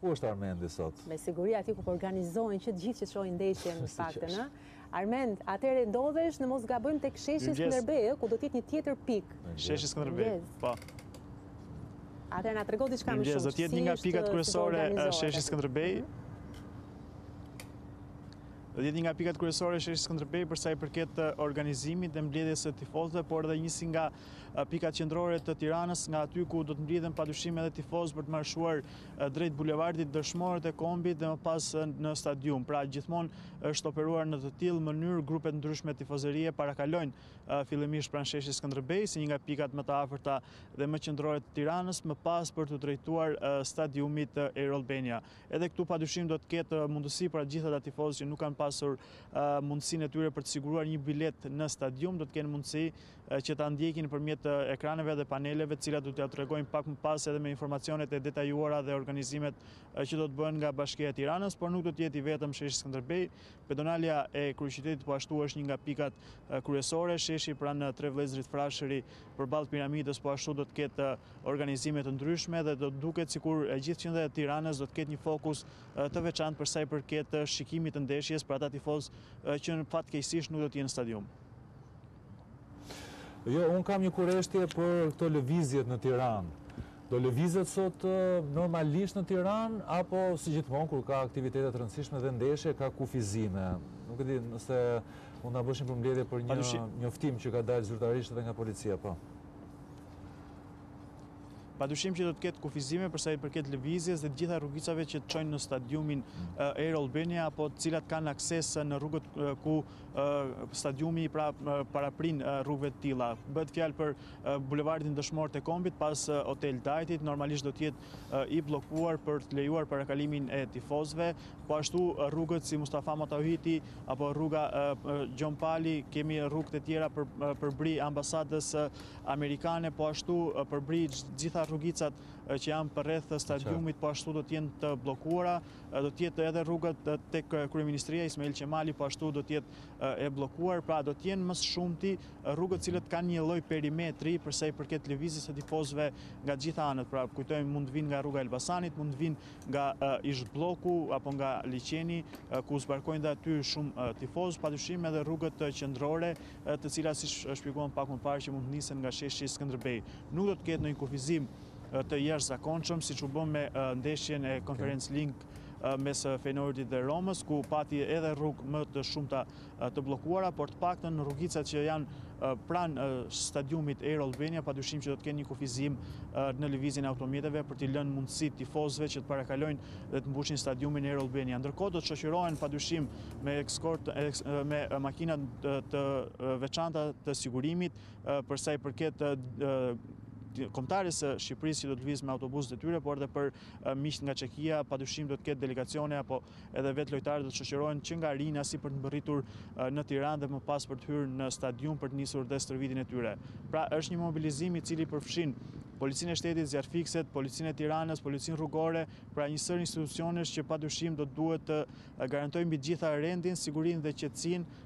Ku është Armendi sot? Me siguri aty ku po organizohen që të gjithë që shohin ndeshjen në fakt, ë. Armend, atëherë ndodhesh në mos gabojmë tek sheshi Skënderbej, ë, ku do të jetë një tjetër pikë. Sheshi Skënderbej. Po. Atëherë na trego diçka më shumë. Do të jetë një nga pikat kryesore sheshi Skënderbej. Do të jetë një nga pikat kryesore sheshi Skënderbej për sa i përket organizimit dhe mbledhjes së tifozëve, por edhe një si nga pikat qendrore të Tiranës, nga aty ku do të mblidhen padyshim edhe tifozë për të marshuar drejt bulevardit Dëshmorët e Kombit dhe më pas në stadium. Pra gjithmonë është operuar në të tillë mënyrë grupe të ndryshme tifozerie parakalojnë fillimisht pranë sheshit Skënderbej si një nga pikat më të afërta dhe më qendrore të Tiranës, më pas për t'u drejtuar stadiumit Air Albania. Edhe këtu padyshim do të ketë mundësi për gjithë ata tifozë që nuk kanë pasur mundësinë e tyre për të siguruar një biletë në stadium, do të kenë mundësi që ta ndjekin nëpërmjet ekraneve dhe paneleve, të cilat do t'jua tregojmë pak më pas edhe me informacionet e detajuara dhe organizimet që do të bëhen nga Bashkia e Tiranës, por nuk do të jetë vetëm sheshi Skënderbej. Pedonalja e kryeqytetit po ashtu është një nga pikat kryesore, sheshi pranë tre vëllezërit Frashëri përballë piramidës po ashtu do të ketë organizime të ndryshme dhe do të duket sikur e gjithë qendra e Tiranës do të ketë një fokus të veçantë për sa i përket shikimit të ndeshjes për ata tifozë që fatkeqësisht nuk do të jenë në stadium. Jo, unë kam një kureshtje për këto lëvizje në Tiranë. Do lëvizet sot normalisht në Tiranë, apo si gjithmonë kur ka aktivitete të rëndësishme dhe ndeshje, ka kufizime? Nuk e di nëse mund na bësh një përmbledhje për një njoftim që ka dalë zyrtarisht edhe nga policia, po. Padyshim që do të ketë kufizime përsa i përket lëvizjes dhe gjitha rrugicave që të çojnë në stadiumin Air Albania, apo cilat kanë akses në rrugët ku stadiumi pra paraprin rrugëve të tilla. Bëhet fjalë për bulevardin Dëshmorët e Kombit pas Hotel Dajtit, normalisht do të jetë i bllokuar për të lejuar parakalimin e tifozëve. Po ashtu rrugët si Mustafa Matohiti apo rruga Gjon Pali, kemi rrugët e tjera për përbri ambasadës amerikane, po ashtu përbri gjitha rrugicat që janë përreth stadiumit, po ashtu do të jenë të bllokuara. do të jetë edhe rruga tek kryeministria Ismail Qemali po ashtu do të jetë e bllokuar, pra do të jenë më së shumti rrugët të cilat kanë një lloj perimetri për sa i përket lëvizjes së tifozëve nga të gjitha anët. Pra kujtojmë mund të vinë nga rruga e Elbasanit, mund të vinë nga ish blloku apo nga liqeni ku zbarkojnë dhe aty shumë tifozë, padyshim edhe rrugët qendrore të cilat siç shpjeguam pak më parë që mund të nisen nga sheshi Skënderbej. Nuk do të ketë ndonjë kufizim të jashtëzakonshëm, siç u bë me ndeshjen e Conference League mes Feyenoordit dhe Romës, ku pati edhe rrugë më të shumta të bllokuara, por të paktën rrugicat që janë pranë stadiumit Air Albania, pa dyshim që do të kenë një kufizim në lëvizjen e automjeteve për t'i lënë mundësi tifozëve që të parakalojnë dhe të mbushin stadiumin Air Albania. Ndërkohë do të shoqërohen pa dyshim me eskortë me makina të veçanta të sigurimit Për sa i përket kombëtares së Shqipërisë që do të lëvizë me autobusët e tyre, por edhe për miqtë nga Çekia, padyshim do të ketë delegacione apo edhe vetë lojtarët do të shoqërohen që nga Rinasi për të mbërritur në Tiranë dhe më pas për të hyrë në stadium për të nisur dhe stërvitjen e tyre. Pra është një mobilizim i cili përfshin Policinë e Shtetit, Zjarrfikset, Policinë e Tiranës, Policinë Rrugore, pra një sërë institucionesh që padyshim do të duhet të garantojnë mbi gjitha rendin, sigurinë dhe qetësinë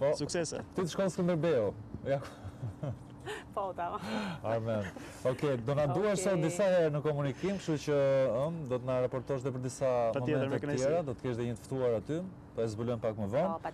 Po. Suksese. Ti të shkon Skënderbeu. Ja. Po, ta. Armen. Okej, do na duash sot disa herë në komunikim, kështu që ëm do të na raportosh edhe për disa momente të tjera, do të kesh edhe një të ftuar aty, po e zbulojmë pak më vonë. Po,